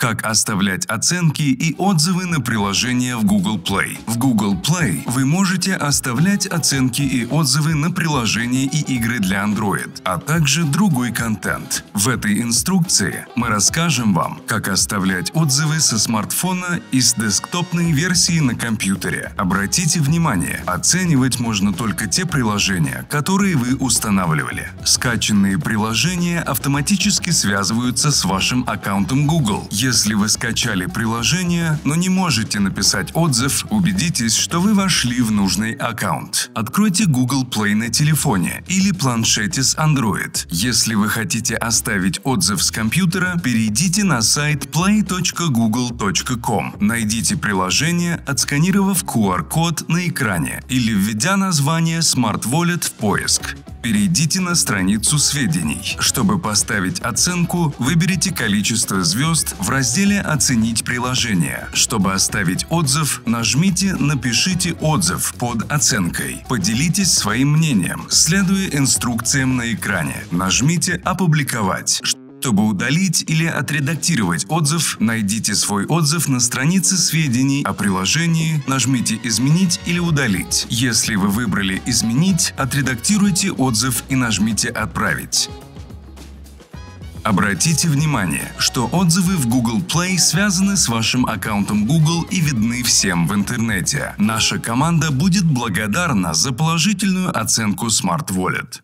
Как оставлять оценки и отзывы на приложения в Google Play. В Google Play вы можете оставлять оценки и отзывы на приложения и игры для Android, а также другой контент. В этой инструкции мы расскажем вам, как оставлять отзывы со смартфона и с десктопной версии на компьютере. Обратите внимание, оценивать можно только те приложения, которые вы устанавливали. Скачанные приложения автоматически связываются с вашим аккаунтом Google. Если вы скачали приложение, но не можете написать отзыв, убедитесь, что вы вошли в нужный аккаунт. Откройте Google Play на телефоне или планшете с Android. Если вы хотите оставить отзыв с компьютера, перейдите на сайт play.google.com. Найдите приложение, отсканировав QR-код на экране или введя название Smart Wallet в поиск. Перейдите на страницу сведений. Чтобы поставить оценку, выберите количество звезд в разделе «Оценить приложение». Чтобы оставить отзыв, нажмите «Напишите отзыв» под оценкой. Поделитесь своим мнением, следуя инструкциям на экране. Нажмите «Опубликовать». Чтобы удалить или отредактировать отзыв, найдите свой отзыв на странице сведений о приложении, нажмите «Изменить» или «Удалить». Если вы выбрали «Изменить», отредактируйте отзыв и нажмите «Отправить». Обратите внимание, что отзывы в Google Play связаны с вашим аккаунтом Google и видны всем в интернете. Наша команда будет благодарна за положительную оценку Smart Wallet.